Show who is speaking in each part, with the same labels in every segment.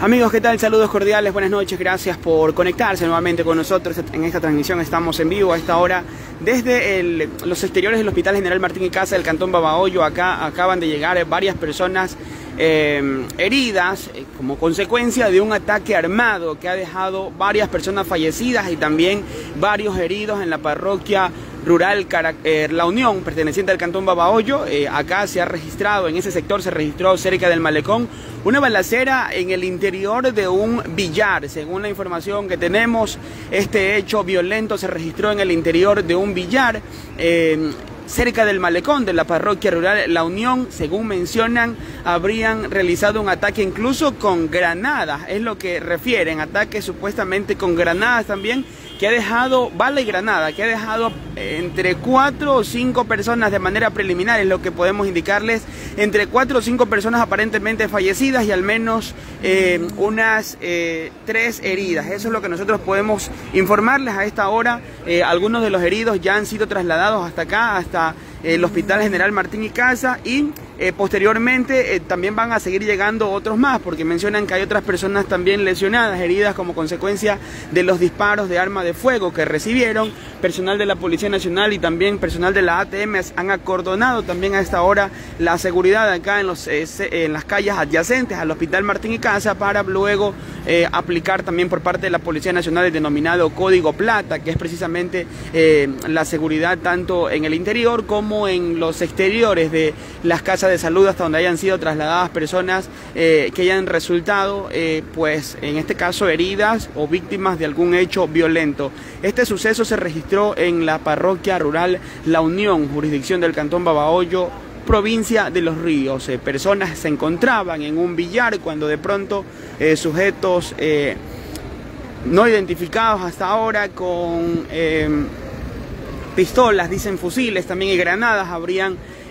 Speaker 1: Amigos, ¿qué tal? Saludos cordiales, buenas noches, gracias por conectarse nuevamente con nosotros en esta transmisión. Estamos en vivo a esta hora desde los exteriores del Hospital General Martín y Casa del Cantón Babahoyo. Acá acaban de llegar varias personas eh, heridas eh, como consecuencia de un ataque armado que ha dejado varias personas fallecidas y también varios heridos en la parroquia rural eh, La Unión, perteneciente al Cantón Babahoyo. Eh, acá se ha registrado, en ese sector se registró cerca del malecón, una balacera en el interior de un billar. Según la información que tenemos, este hecho violento se registró en el interior de un billar. Eh, cerca del malecón de la parroquia rural La Unión, según mencionan, habrían realizado un ataque incluso con granadas, es lo que refieren, ataques supuestamente con granadas también que ha dejado, bala y granada, que ha dejado eh, entre cuatro o cinco personas de manera preliminar, es lo que podemos indicarles, entre cuatro o cinco personas aparentemente fallecidas y al menos eh, unas eh, tres heridas. Eso es lo que nosotros podemos informarles a esta hora. algunos de los heridos ya han sido trasladados hasta acá, hasta el Hospital General Martín y Casa y eh, posteriormente eh, también van a seguir llegando otros más porque mencionan que hay otras personas también lesionadas, heridas como consecuencia de los disparos de arma de fuego que recibieron. Personal de la Policía Nacional y también personal de la ATM han acordonado también a esta hora la seguridad acá en, los, eh, en las calles adyacentes al Hospital Martín y Casa para luego aplicar también por parte de la Policía Nacional el denominado Código Plata, que es precisamente la seguridad tanto en el interior como en los exteriores de las casas de salud hasta donde hayan sido trasladadas personas eh, que hayan resultado, eh, pues en este caso heridas o víctimas de algún hecho violento. Este suceso se registró en la parroquia rural La Unión, jurisdicción del Cantón Babahoyo, provincia de Los Ríos. Eh, personas se encontraban en un billar cuando de pronto sujetos no identificados hasta ahora con pistolas, dicen fusiles también y granadas, habrían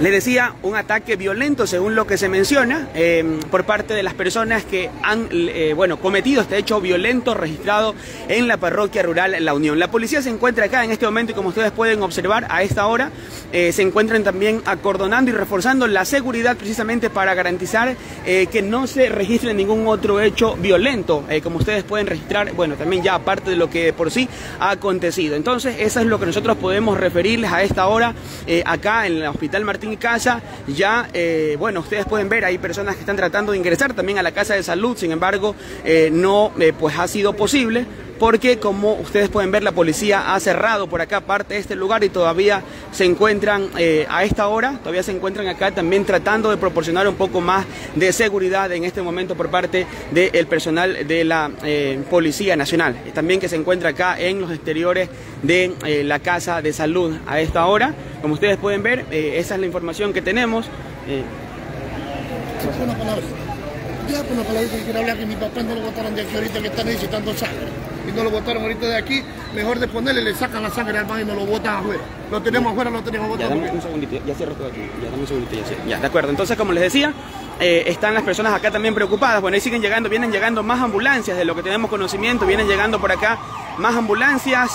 Speaker 1: Le decía, un ataque violento, según lo que se menciona, em, por parte de las personas que han eh, bueno, cometido este hecho violento registrado en la parroquia rural La Unión. La policía se encuentra acá en este momento y como ustedes pueden observar a esta hora, eh, se encuentran también acordonando y reforzando la seguridad precisamente para garantizar eh, que no se registre ningún otro hecho violento, como ustedes pueden registrar, bueno, también ya aparte de lo que por sí ha acontecido. Entonces, eso es lo que nosotros podemos referirles a esta hora acá en el Hospital Martín mi casa. Ya, eh, bueno, ustedes pueden ver, hay personas que están tratando de ingresar también a la casa de salud, sin embargo, eh, no eh, pues ha sido posible porque como ustedes pueden ver la policía ha cerrado por acá parte de este lugar y todavía se encuentran a esta hora, todavía se encuentran acá también tratando de proporcionar un poco más de seguridad en este momento por parte del personal de la Policía Nacional, también que se encuentra acá en los exteriores de la Casa de Salud a esta hora. Como ustedes pueden ver, eh, esa es la información que tenemos. Eh.
Speaker 2: Una palabra. Ya, por una palabra que quiero hablar que mi papá no lo botaron de aquí ahorita que están necesitando sangre. Y no lo botaron ahorita de aquí, mejor de ponerle, le sacan la sangre al baño y no lo botan afuera. Lo tenemos afuera, lo tenemos botado.
Speaker 1: Ya, dame un segundito, ya cierro todo aquí. Ya, dame un segundito, ya cierro. Ya, de acuerdo. Entonces, como les decía, eh, están las personas acá también preocupadas. Bueno, ahí siguen llegando, vienen llegando más ambulancias de lo que tenemos conocimiento, vienen llegando por acá más ambulancias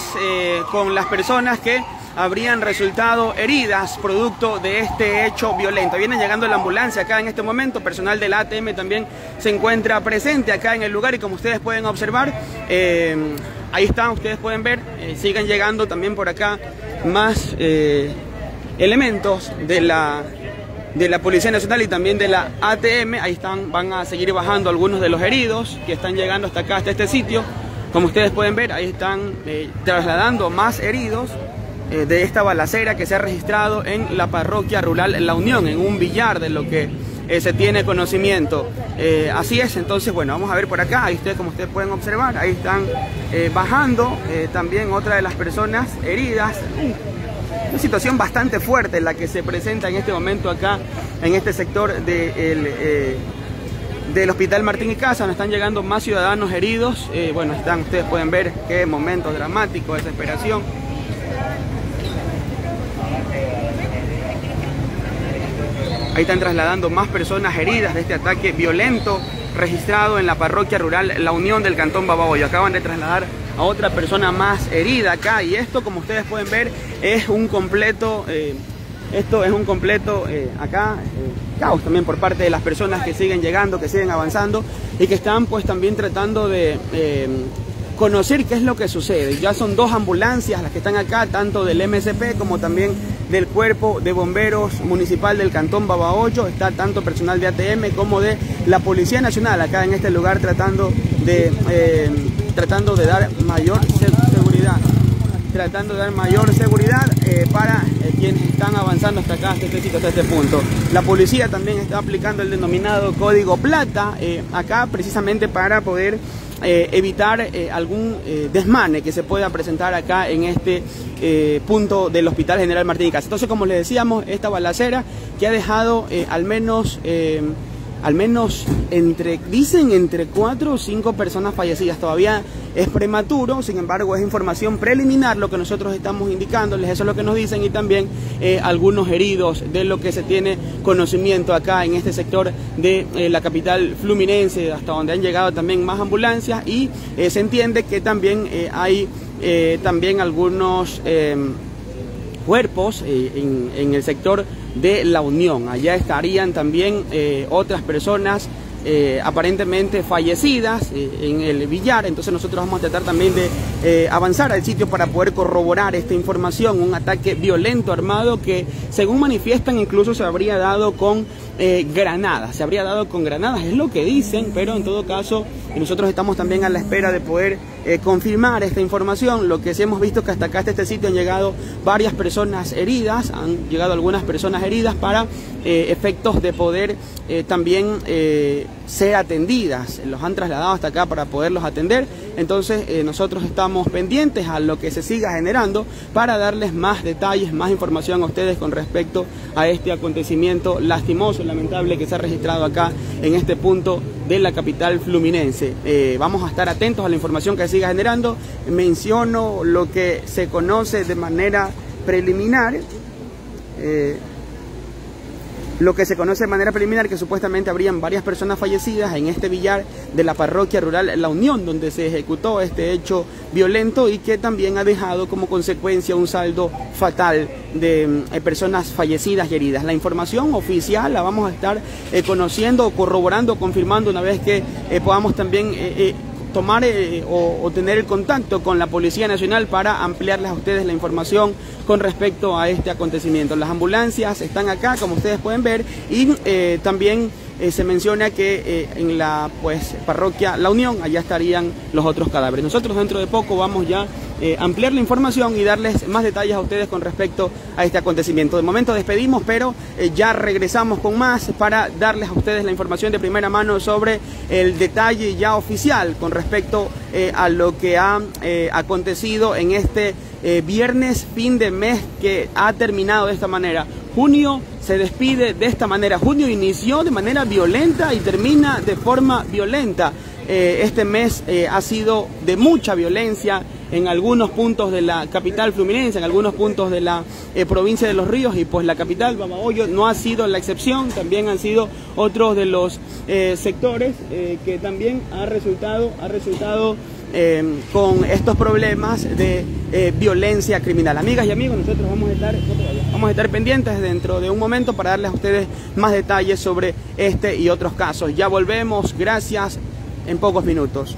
Speaker 1: con las personas que habrían resultado heridas producto de este hecho violento. Viene llegando la ambulancia acá en este momento, personal del ATM también se encuentra presente acá en el lugar y como ustedes pueden observar, eh, ahí están, ustedes pueden ver, eh, siguen llegando también por acá más eh, elementos de la de la Policía Nacional y también de la ATM. Ahí están, van a seguir bajando algunos de los heridos que están llegando hasta acá, hasta este sitio. Como ustedes pueden ver, ahí están trasladando más heridos de esta balacera que se ha registrado en la parroquia rural La Unión, en un billar de lo que eh, se tiene conocimiento. Eh, así es, entonces, bueno, vamos a ver por acá, ahí ustedes, como ustedes pueden observar, ahí están bajando también otra de las personas heridas. Una situación bastante fuerte la que se presenta en este momento acá, en este sector del Hospital Martín y Casa, donde están llegando más ciudadanos heridos. bueno, están, ustedes pueden ver qué momento dramático, desesperación. Ahí están trasladando más personas heridas de este ataque violento registrado en la parroquia rural La Unión del Cantón Babahoyo. Acaban de trasladar a otra persona más herida acá y esto, como ustedes pueden ver, es un completo... Eh, esto es un completo eh, acá eh, caos también por parte de las personas que siguen llegando, que siguen avanzando y que están pues también tratando de conocer qué es lo que sucede. Ya son dos ambulancias las que están acá, tanto del MSP como también del Cuerpo de Bomberos Municipal del Cantón Babahoyo. Está tanto personal de ATM como de la Policía Nacional acá en este lugar tratando de, eh, tratando de dar mayor seguridad. Tratando de dar mayor seguridad eh, para eh, quienes están avanzando hasta acá, hasta este sitio, hasta este punto. La policía también está aplicando el denominado código plata acá precisamente para poder eh, evitar eh, algún eh, desmane que se pueda presentar acá en este punto del Hospital General Martín Casa. Entonces, como les decíamos, esta balacera que ha dejado al menos al menos entre, dicen entre cuatro o cinco personas fallecidas. Todavía es prematuro, sin embargo es información preliminar lo que nosotros estamos indicándoles, eso es lo que nos dicen y también eh, algunos heridos de lo que se tiene conocimiento acá en este sector de eh, la capital fluminense, hasta donde han llegado también más ambulancias y eh, se entiende que también hay también algunos cuerpos en, en el sector de la Unión. Allá estarían también eh, otras personas eh, aparentemente fallecidas eh, en el billar. Entonces nosotros vamos a tratar también de avanzar al sitio para poder corroborar esta información. Un ataque violento armado que según manifiestan incluso se habría dado con granadas. Se habría dado con granadas, es lo que dicen, pero en todo caso nosotros estamos también a la espera de poder eh, confirmar esta información. Lo que sí hemos visto que hasta acá, hasta este sitio, han llegado varias personas heridas, han llegado algunas personas heridas para eh, efectos de poder eh, también ser atendidas. Los han trasladado hasta acá para poderlos atender. Entonces nosotros estamos pendientes a lo que se siga generando para darles más detalles, más información a ustedes con respecto a este acontecimiento lastimoso, lamentable que se ha registrado acá en este punto de la capital fluminense. vamos a estar atentos a la información que se siga generando. Menciono lo que se conoce de manera preliminar. Eh, lo que se conoce de manera preliminar que supuestamente habrían varias personas fallecidas en este billar de la parroquia rural La Unión, donde se ejecutó este hecho violento y que también ha dejado como consecuencia un saldo fatal de eh, personas fallecidas y heridas. La información oficial la vamos a estar eh, conociendo, corroborando, confirmando una vez que podamos también tomar eh, o, tener el contacto con la Policía Nacional para ampliarles a ustedes la información con respecto a este acontecimiento. Las ambulancias están acá, como ustedes pueden ver, y eh, también eh, se menciona que en la pues, parroquia La Unión, allá estarían los otros cadáveres. Nosotros dentro de poco vamos ya eh, ampliar la información y darles más detalles a ustedes con respecto a este acontecimiento. De momento despedimos, pero eh, ya regresamos con más para darles a ustedes la información de primera mano sobre el detalle ya oficial con respecto eh, a lo que ha acontecido en este viernes fin de mes que ha terminado de esta manera. Junio se despide de esta manera. Junio inició de manera violenta y termina de forma violenta. este mes ha sido de mucha violencia en algunos puntos de la capital fluminense, en algunos puntos de la eh, provincia de Los Ríos y pues la capital, Babahoyo, no ha sido la excepción, también han sido otros de los eh, sectores eh, que también ha resultado, ha resultado con estos problemas de violencia criminal. Amigas y amigos, nosotros vamos a estar, vamos a estar pendientes dentro de un momento para darles a ustedes más detalles sobre este y otros casos. Ya volvemos, gracias, en pocos minutos.